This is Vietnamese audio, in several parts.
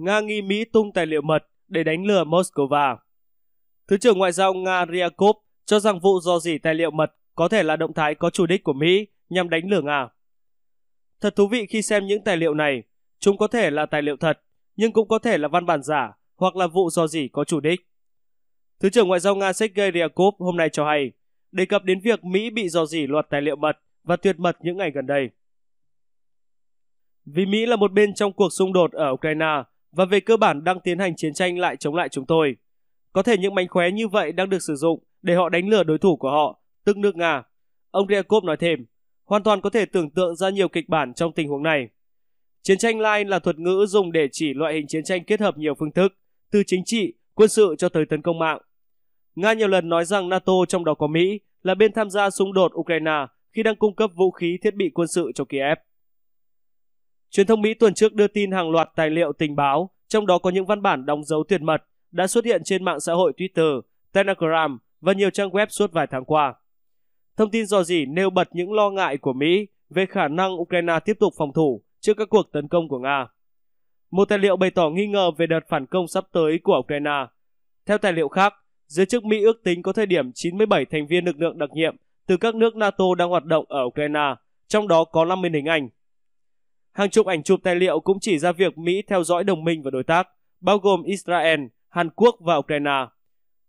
Nga nghi Mỹ tung tài liệu mật để đánh lừa Moscow. Thứ trưởng Ngoại giao Nga Ryakov cho rằng vụ dò dỉ tài liệu mật có thể là động thái có chủ đích của Mỹ nhằm đánh lừa Nga. Thật thú vị khi xem những tài liệu này, chúng có thể là tài liệu thật, nhưng cũng có thể là văn bản giả hoặc là vụ dò dỉ có chủ đích. Thứ trưởng Ngoại giao Nga Sergei Ryakov hôm nay cho hay, đề cập đến việc Mỹ bị dò dỉ loạt tài liệu mật và tuyệt mật những ngày gần đây. Vì Mỹ là một bên trong cuộc xung đột ở Ukraine và về cơ bản đang tiến hành chiến tranh lại chống lại chúng tôi. Có thể những mánh khóe như vậy đang được sử dụng để họ đánh lừa đối thủ của họ, tức nước Nga. Ông Ryakov nói thêm, hoàn toàn có thể tưởng tượng ra nhiều kịch bản trong tình huống này. Chiến tranh line là thuật ngữ dùng để chỉ loại hình chiến tranh kết hợp nhiều phương thức, từ chính trị, quân sự cho tới tấn công mạng. Nga nhiều lần nói rằng NATO trong đó có Mỹ là bên tham gia xung đột Ukraine khi đang cung cấp vũ khí thiết bị quân sự cho Kiev. Truyền thông Mỹ tuần trước đưa tin hàng loạt tài liệu tình báo, trong đó có những văn bản đóng dấu tuyệt mật, đã xuất hiện trên mạng xã hội Twitter, Telegram và nhiều trang web suốt vài tháng qua. Thông tin dò dỉ nêu bật những lo ngại của Mỹ về khả năng Ukraine tiếp tục phòng thủ trước các cuộc tấn công của Nga. Một tài liệu bày tỏ nghi ngờ về đợt phản công sắp tới của Ukraine. Theo tài liệu khác, giới chức Mỹ ước tính có thời điểm 97 thành viên lực lượng đặc nhiệm từ các nước NATO đang hoạt động ở Ukraine, trong đó có 50 hình Anh. Hàng chục ảnh chụp tài liệu cũng chỉ ra việc Mỹ theo dõi đồng minh và đối tác, bao gồm Israel, Hàn Quốc và Ukraine.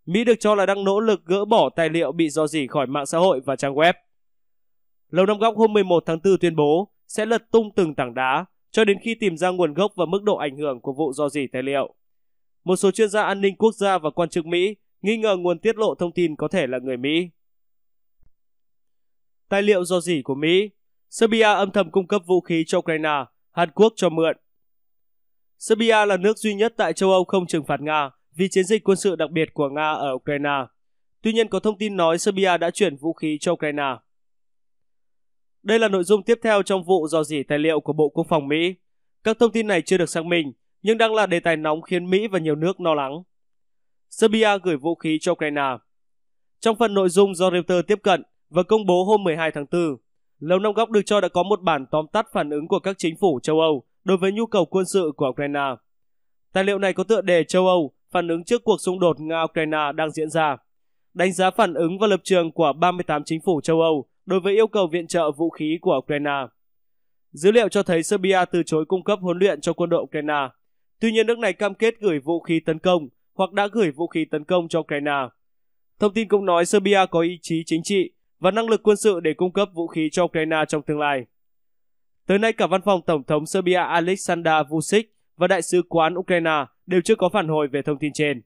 Mỹ được cho là đang nỗ lực gỡ bỏ tài liệu bị dò dỉ khỏi mạng xã hội và trang web. Lầu Năm Góc hôm 11 tháng 4 tuyên bố sẽ lật tung từng tảng đá cho đến khi tìm ra nguồn gốc và mức độ ảnh hưởng của vụ dò dỉ tài liệu. Một số chuyên gia an ninh quốc gia và quan chức Mỹ nghi ngờ nguồn tiết lộ thông tin có thể là người Mỹ. Tài liệu dò dỉ của Mỹ Serbia âm thầm cung cấp vũ khí cho Ukraine, Hàn Quốc cho mượn. Serbia là nước duy nhất tại châu Âu không trừng phạt Nga vì chiến dịch quân sự đặc biệt của Nga ở Ukraine. Tuy nhiên có thông tin nói Serbia đã chuyển vũ khí cho Ukraine. Đây là nội dung tiếp theo trong vụ dò dỉ tài liệu của Bộ Quốc phòng Mỹ. Các thông tin này chưa được xác minh, nhưng đang là đề tài nóng khiến Mỹ và nhiều nước lo lắng. Serbia gửi vũ khí cho Ukraine. Trong phần nội dung do Reuters tiếp cận và công bố hôm 12 tháng 4, Lầu Năm Góc được cho đã có một bản tóm tắt phản ứng của các chính phủ châu Âu đối với nhu cầu quân sự của Ukraine. Tài liệu này có tựa đề châu Âu, phản ứng trước cuộc xung đột Nga-Ukraine đang diễn ra. Đánh giá phản ứng và lập trường của 38 chính phủ châu Âu đối với yêu cầu viện trợ vũ khí của Ukraine. Dữ liệu cho thấy Serbia từ chối cung cấp huấn luyện cho quân đội Ukraine. Tuy nhiên, nước này cam kết gửi vũ khí tấn công hoặc đã gửi vũ khí tấn công cho Ukraine. Thông tin cũng nói Serbia có ý chí chính trị và năng lực quân sự để cung cấp vũ khí cho Ukraine trong tương lai. Tới nay cả văn phòng Tổng thống Serbia Alexander Vucic và Đại sứ quán Ukraine đều chưa có phản hồi về thông tin trên.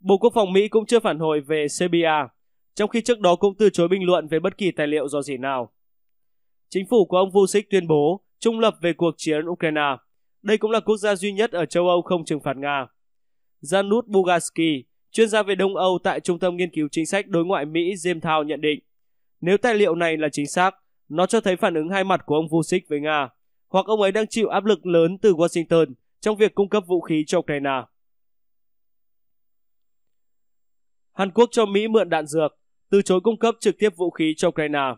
Bộ Quốc phòng Mỹ cũng chưa phản hồi về Serbia, trong khi trước đó cũng từ chối bình luận về bất kỳ tài liệu do gì nào. Chính phủ của ông Vucic tuyên bố trung lập về cuộc chiến Ukraine. Đây cũng là quốc gia duy nhất ở châu Âu không trừng phạt Nga. Janusz Bugarski, chuyên gia về Đông Âu tại Trung tâm Nghiên cứu Chính sách Đối ngoại Mỹ James Thao nhận định, nếu tài liệu này là chính xác, nó cho thấy phản ứng hai mặt của ông Vucic với Nga, hoặc ông ấy đang chịu áp lực lớn từ Washington trong việc cung cấp vũ khí cho Ukraine. Hàn Quốc cho Mỹ mượn đạn dược, từ chối cung cấp trực tiếp vũ khí cho Ukraine.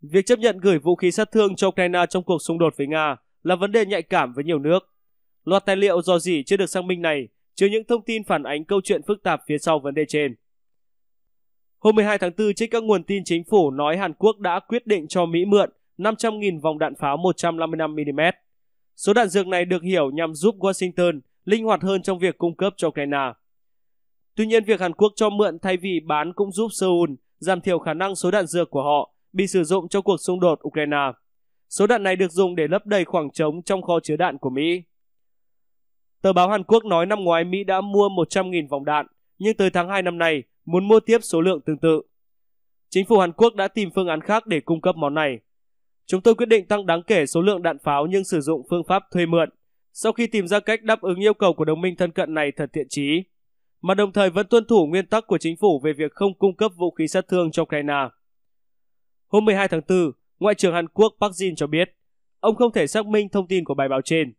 Việc chấp nhận gửi vũ khí sát thương cho Ukraine trong cuộc xung đột với Nga là vấn đề nhạy cảm với nhiều nước. Loạt tài liệu do gì chưa được xác minh này chứa những thông tin phản ánh câu chuyện phức tạp phía sau vấn đề trên. Hôm 12 tháng 4, trên các nguồn tin chính phủ nói Hàn Quốc đã quyết định cho Mỹ mượn 500.000 vòng đạn pháo 155mm. Số đạn dược này được hiểu nhằm giúp Washington linh hoạt hơn trong việc cung cấp cho Ukraine. Tuy nhiên, việc Hàn Quốc cho mượn thay vì bán cũng giúp Seoul giảm thiểu khả năng số đạn dược của họ bị sử dụng cho cuộc xung đột Ukraine. Số đạn này được dùng để lấp đầy khoảng trống trong kho chứa đạn của Mỹ. Tờ báo Hàn Quốc nói năm ngoái Mỹ đã mua 100.000 vòng đạn, nhưng tới tháng 2 năm nay muốn mua tiếp số lượng tương tự. Chính phủ Hàn Quốc đã tìm phương án khác để cung cấp món này. Chúng tôi quyết định tăng đáng kể số lượng đạn pháo nhưng sử dụng phương pháp thuê mượn, sau khi tìm ra cách đáp ứng yêu cầu của đồng minh thân cận này thật thiện chí, mà đồng thời vẫn tuân thủ nguyên tắc của chính phủ về việc không cung cấp vũ khí sát thương cho Ukraine. Hôm 12 tháng 4, Ngoại trưởng Hàn Quốc Park Jin cho biết, ông không thể xác minh thông tin của bài báo trên.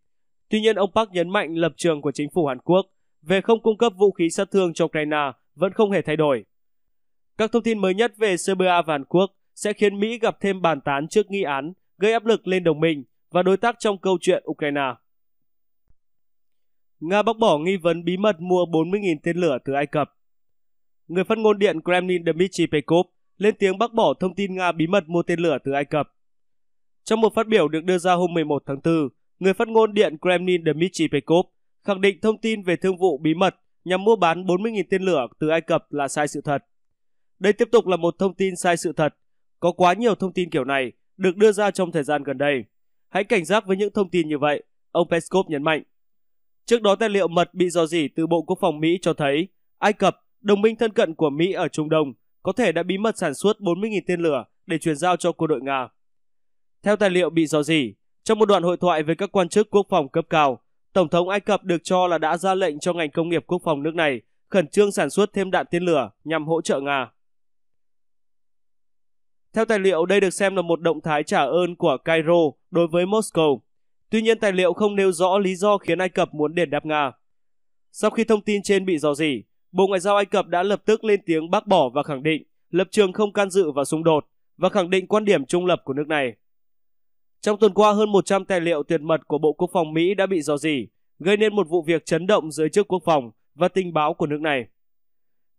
Tuy nhiên, ông Park nhấn mạnh lập trường của chính phủ Hàn Quốc về không cung cấp vũ khí sát thương cho Ukraine vẫn không hề thay đổi. Các thông tin mới nhất về Serbia và Hàn Quốc sẽ khiến Mỹ gặp thêm bàn tán trước nghi án gây áp lực lên đồng minh và đối tác trong câu chuyện Ukraine. Nga bác bỏ nghi vấn bí mật mua 40.000 tên lửa từ Ai Cập. Người phát ngôn điện Kremlin Dmitry Peskov lên tiếng bác bỏ thông tin Nga bí mật mua tên lửa từ Ai Cập. Trong một phát biểu được đưa ra hôm 11 tháng 4, người phát ngôn điện Kremlin Dmitry Peskov khẳng định thông tin về thương vụ bí mật nhằm mua bán 40.000 tên lửa từ Ai Cập là sai sự thật. Đây tiếp tục là một thông tin sai sự thật. Có quá nhiều thông tin kiểu này được đưa ra trong thời gian gần đây. Hãy cảnh giác với những thông tin như vậy, ông Peskov nhấn mạnh. Trước đó tài liệu mật bị dò dỉ từ Bộ Quốc phòng Mỹ cho thấy Ai Cập, đồng minh thân cận của Mỹ ở Trung Đông, có thể đã bí mật sản xuất 40.000 tên lửa để chuyển giao cho quân đội Nga. Theo tài liệu bị dò dỉ, trong một đoạn hội thoại với các quan chức quốc phòng cấp cao, Tổng thống Ai Cập được cho là đã ra lệnh cho ngành công nghiệp quốc phòng nước này khẩn trương sản xuất thêm đạn tên lửa nhằm hỗ trợ Nga. Theo tài liệu, đây được xem là một động thái trả ơn của Cairo đối với Moscow. Tuy nhiên, tài liệu không nêu rõ lý do khiến Ai Cập muốn đền đáp Nga. Sau khi thông tin trên bị dò dỉ, Bộ Ngoại giao Ai Cập đã lập tức lên tiếng bác bỏ và khẳng định lập trường không can dự vào xung đột và khẳng định quan điểm trung lập của nước này. Trong tuần qua, hơn 100 tài liệu tuyệt mật của Bộ Quốc phòng Mỹ đã bị dò dỉ, gây nên một vụ việc chấn động giới chức quốc phòng và tình báo của nước này.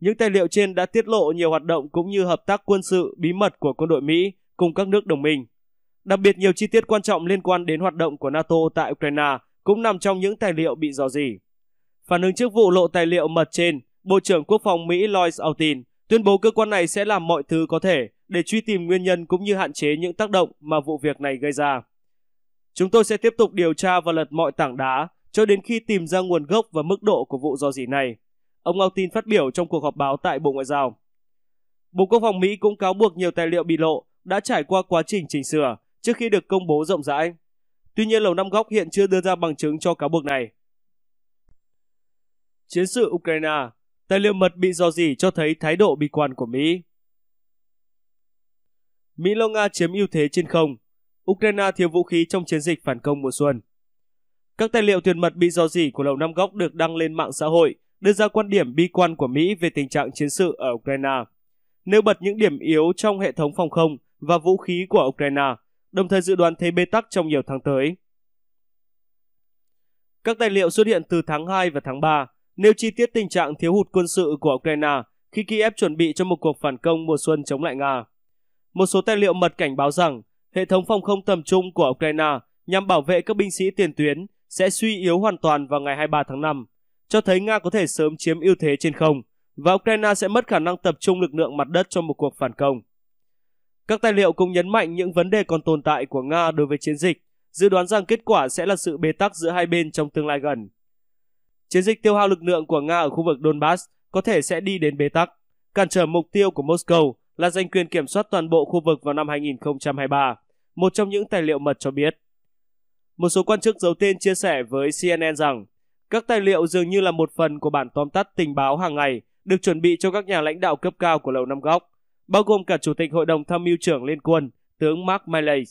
Những tài liệu trên đã tiết lộ nhiều hoạt động cũng như hợp tác quân sự bí mật của quân đội Mỹ cùng các nước đồng minh. Đặc biệt nhiều chi tiết quan trọng liên quan đến hoạt động của NATO tại Ukraine cũng nằm trong những tài liệu bị dò dỉ. Phản ứng trước vụ lộ tài liệu mật trên, Bộ trưởng Quốc phòng Mỹ Lloyd Austin tuyên bố cơ quan này sẽ làm mọi thứ có thể để truy tìm nguyên nhân cũng như hạn chế những tác động mà vụ việc này gây ra. Chúng tôi sẽ tiếp tục điều tra và lật mọi tảng đá cho đến khi tìm ra nguồn gốc và mức độ của vụ dò dỉ này. Ông Austin phát biểu trong cuộc họp báo tại Bộ Ngoại giao. Bộ Quốc phòng Mỹ cũng cáo buộc nhiều tài liệu bị lộ đã trải qua quá trình chỉnh sửa trước khi được công bố rộng rãi. Tuy nhiên, Lầu Năm Góc hiện chưa đưa ra bằng chứng cho cáo buộc này. Chiến sự Ukraine Tài liệu mật bị dò dỉ cho thấy thái độ bi quan của Mỹ. Mỹ lo Nga chiếm ưu thế trên không. Ukraine thiếu vũ khí trong chiến dịch phản công mùa xuân. Các tài liệu tuyệt mật bị dò dỉ của Lầu Năm Góc được đăng lên mạng xã hội, đưa ra quan điểm bi quan của Mỹ về tình trạng chiến sự ở Ukraine. Nêu bật những điểm yếu trong hệ thống phòng không và vũ khí của Ukraine, đồng thời dự đoán thế bế tắc trong nhiều tháng tới. Các tài liệu xuất hiện từ tháng 2 và tháng 3 nêu chi tiết tình trạng thiếu hụt quân sự của Ukraine khi Kiev chuẩn bị cho một cuộc phản công mùa xuân chống lại Nga. Một số tài liệu mật cảnh báo rằng hệ thống phòng không tầm trung của Ukraine nhằm bảo vệ các binh sĩ tiền tuyến sẽ suy yếu hoàn toàn vào ngày 23 tháng 5, cho thấy Nga có thể sớm chiếm ưu thế trên không và Ukraine sẽ mất khả năng tập trung lực lượng mặt đất cho một cuộc phản công. Các tài liệu cũng nhấn mạnh những vấn đề còn tồn tại của Nga đối với chiến dịch, dự đoán rằng kết quả sẽ là sự bế tắc giữa hai bên trong tương lai gần. Chiến dịch tiêu hao lực lượng của Nga ở khu vực Donbass có thể sẽ đi đến bế tắc, cản trở mục tiêu của Moscow là giành quyền kiểm soát toàn bộ khu vực vào năm 2023, một trong những tài liệu mật cho biết. Một số quan chức giấu tên chia sẻ với CNN rằng các tài liệu dường như là một phần của bản tóm tắt tình báo hàng ngày được chuẩn bị cho các nhà lãnh đạo cấp cao của Lầu Năm Góc, bao gồm cả Chủ tịch Hội đồng Tham mưu trưởng Liên quân, tướng Mark Milley.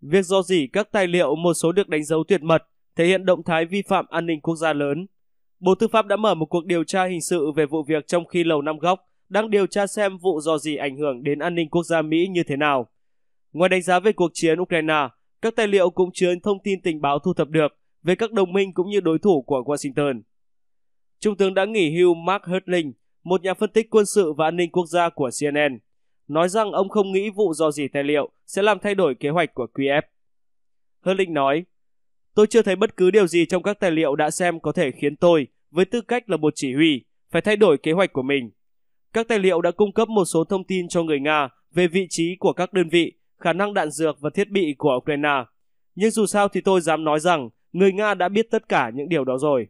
Việc do dỉ các tài liệu một số được đánh dấu tuyệt mật thể hiện động thái vi phạm an ninh quốc gia lớn. Bộ Tư pháp đã mở một cuộc điều tra hình sự về vụ việc trong khi Lầu Năm Góc đang điều tra xem vụ do gì ảnh hưởng đến an ninh quốc gia Mỹ như thế nào. Ngoài đánh giá về cuộc chiến Ukraine, các tài liệu cũng chứa thông tin tình báo thu thập được về các đồng minh cũng như đối thủ của Washington. Trung tướng đã nghỉ hưu Mark Hurtling, một nhà phân tích quân sự và an ninh quốc gia của CNN, nói rằng ông không nghĩ vụ dò dỉ tài liệu sẽ làm thay đổi kế hoạch của Kiev. Hurtling nói, Tôi chưa thấy bất cứ điều gì trong các tài liệu đã xem có thể khiến tôi, với tư cách là một chỉ huy, phải thay đổi kế hoạch của mình. Các tài liệu đã cung cấp một số thông tin cho người Nga về vị trí của các đơn vị, khả năng đạn dược và thiết bị của Ukraine. Nhưng dù sao thì tôi dám nói rằng người Nga đã biết tất cả những điều đó rồi.